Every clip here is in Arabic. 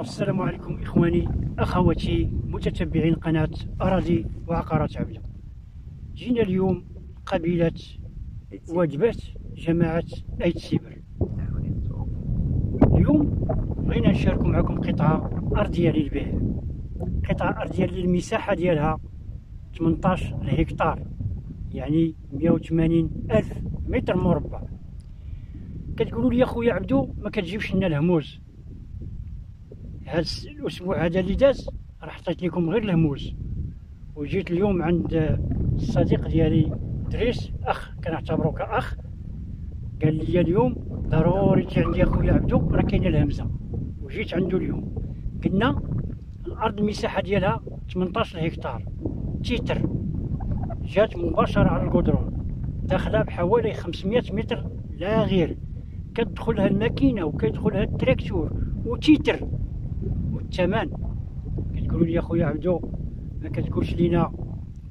السلام عليكم إخواني أخواتي متتبعين قناة أراضي وعقارات عبدة جينا اليوم قبيلة واجبات جماعة أيت سيبر. اليوم بغينا نشارك معكم قطعة أرضية للبيع. قطعة أرضية للمساحة ديالها 18 هكتار يعني 180 ألف متر مربع. كتقولوا لي خويا عبدو ما كتجيبش لنا الهموز. هذا الأسبوع هذا اللي داز راه حطيت لكم غير الهموز وجيت اليوم عند الصديق ديالي دريس أخ كنعتبره كأخ. قال لي اليوم ضروري تجي عندي أخويا عبدو راه كاينة الهمزة. وجيت عنده اليوم. قلنا الأرض المساحه ديالها 18 هكتار تيتر. جات مباشرة على القدرون داخلة بحوالي 500 متر لا غير. كتدخلها الماكينة وكيدخلها التراكتور و titre. والثمن كتقولوا لي أخويا عبدو ما كتقولش لينا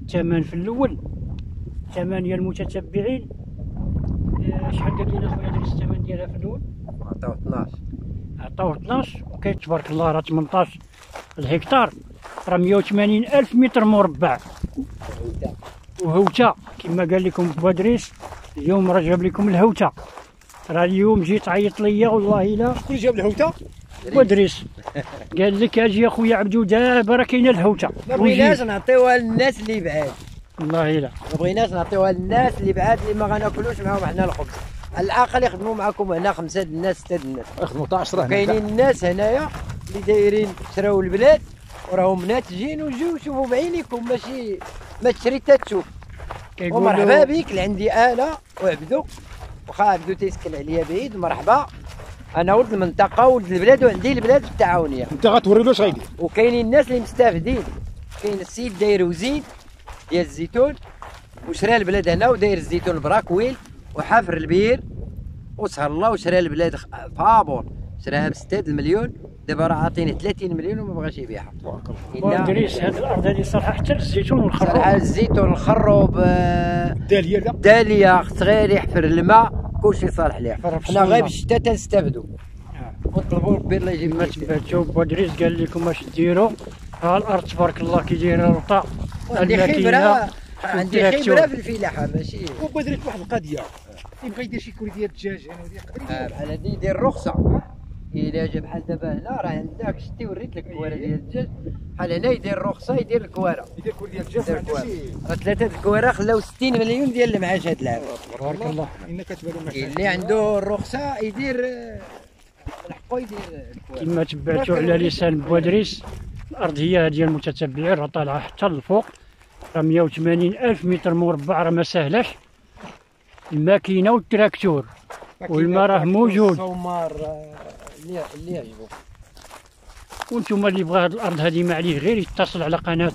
الثمن في الأول. الثمن يا المتتبعين. آه، شحال قال لنا خويا دريس الثمن ديالها في الأول؟ عطاو 12 عطاوه 12 وكاين تبارك الله راه 18 الهكتار. راه 180 ألف متر مربع. وهوتة. كما قال لكم بوادريس اليوم راه جاب لكم الهوتة. راه اليوم جيت عيط ليا والله الا شكون جاب الهوتة؟ بوادريس قال لك أجي أخويا عبدو دابا راه كاينة الهوته ما بغيناش نعطيوها للناس اللي بعاد. والله إلا. ما بغيناش نعطيوها للناس اللي بعاد اللي ما غناكلوش معاهم حنا الخبز. العاقل يخدموا معكم هنا خمسة د الناس ستة د الناس. خدموا 10 كاينين الناس هنايا اللي دايرين شراو البلاد وراهم ناتجين وجيو شوفوا بعينيكم ماشي ما تشري حتى تشوف. ومرحبا بك اللي عندي آلة وعبدو. واخا عبدو تيسكن عليا بعيد مرحبا. أنا ولد المنطقة ولد البلاد وعندي البلاد في التعاونيه أنت غتوري له اش غيدير وكاينين الناس اللي مستافدين. كاين السيد داير وزين ديال الزيتون. وشرا البلاد هنا وداير الزيتون البراكويل وحافر البير. وسهر الله وشرا البلاد فابور. شراها ب 6 المليون دابا راه عاطيني 30 مليون وما بغاش يبيعها. تبارك الله بوادريس هذه الأرض هذه صراحة حتى الزيتون صراحة والخروب الزيتون الخروب آه، الداليه لا. داليا صغير يحفر الماء. كلشي صالح ليه حنا غير. بالشتا تنستافدوا ونطلبوا ربي الله يجيب ما تبعتوا بوادريس قال لكم اش ديروا ها الأرض تبارك الله كي دايرة الوطا. عندي خبرة. عندي. خبرة في الفلاحة ماشي. وبدري واحد القضية. يبغى يدير شي كوري ديال الدجاج هنا وديال آه، بحال هادي يدير رخصة. جا بحال دابا هنا راه عندك شتي وريت لك الكواره ديال الدجاج. بحال هنا يدير رخصة يدير الكواره يدير كوري ديال الدجاج الكواره راه ثلاثة الكواره خلاو 60 مليون ديال المعاش هاد العام. تبارك الله. كتبان لنا اللي عنده الرخصة يدير آه، من حقه يدير الكواره كما تبعتوا على لسان بوادريس الأرض هي هذه المتتبعين راه طالعه حتى للفوق راه 180 ألف متر مربع راه ما سهلاش الماكينة والتراكتور. والماء راه موجود. اللي اللي يعجبو وأنتم اللي بغى هذه الأرض هذه ما عليه غير يتصل على قناة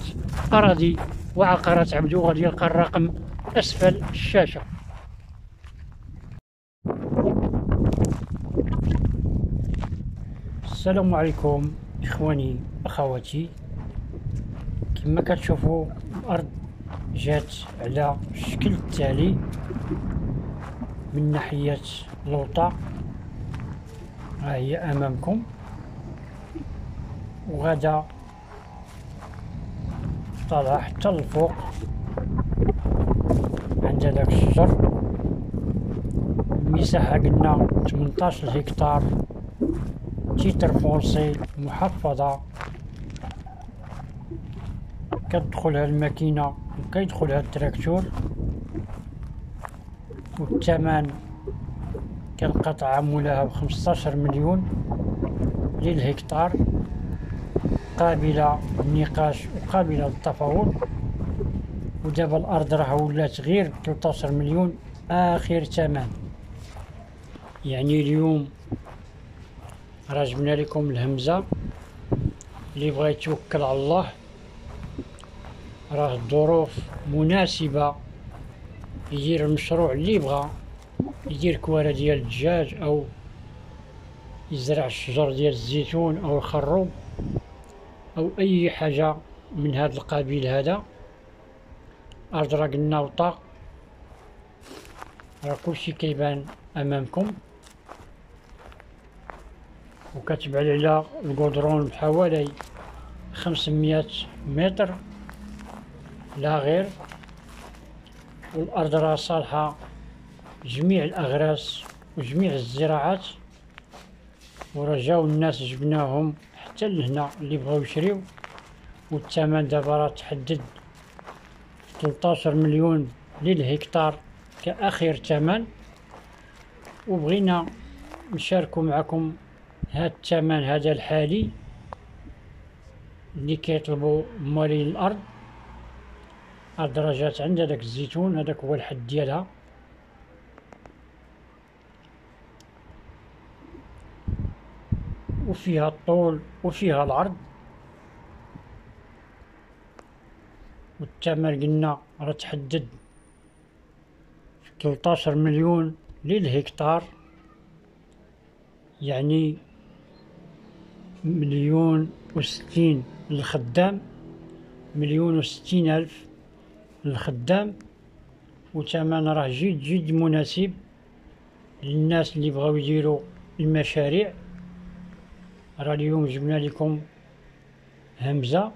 اراضي وعقارات عبدو غادي يلقى الرقم أسفل الشاشة. السلام عليكم إخواني أخواتي. كما كتشوفوا الأرض جات على الشكل التالي من ناحية لوطا ها هي أمامكم. وغدا طالع حتى الفوق عند هذاك الشجر. المساحة قلنا 18 هكتار titre foncier محفظة. كتدخلها الماكينة وكيدخلها التراكتور. والثمن كنلقى تعاملها بخمسطاشر مليون للهكتار قابلة للنقاش وقابلة للتفاوض. ودابا الأرض راه ولات غير 13 مليون آخر ثمن. يعني اليوم راه جبنا لكم الهمزة. اللي بغى يتوكل على الله راه الظروف مناسبة يدير المشروع اللي بغى يدير كوارع ديال الدجاج أو يزرع الشجر ديال الزيتون أو الخروب أو أي حاجة من هذا القبيل هذا. راه قلنا وطا راه كلشي كيبان أمامكم. وكتبع على القدرون بحوالي 500 متر. لا غير. والأرض راه صالحة جميع الأغراس وجميع الزراعات ورجاو الناس جبناهم حتى لهنا اللي بغاو يشريو. والثمن دابا راه تحدد 13 مليون للهكتار كآخر ثمن. وبغينا نشاركو معكم هاد الثمن هذا الحالي اللي كيطلبوا موالين الأرض. الدرجات عند هذاك الزيتون هذاك هو الحد ديالها. وفيها الطول وفيها العرض. والثمن قلنا راه تحدد. 13 مليون للهكتار. يعني مليون وستين للخدام. مليون وستين ألف للخدام. وثمن راه جد جد مناسب للناس اللي بغاو يديروا المشاريع. راه اليوم جبنا لكم همزة.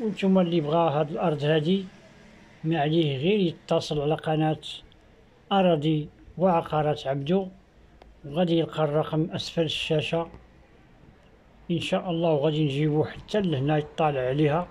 وأنتم اللي بغا هاد الأرض هادي ما عليه غير يتصل على قناة أراضي وعقارات عبدو. وغادي يلقى الرقم أسفل الشاشة. إن شاء الله وغادي نجيبو حتى لهنا يطالع عليها.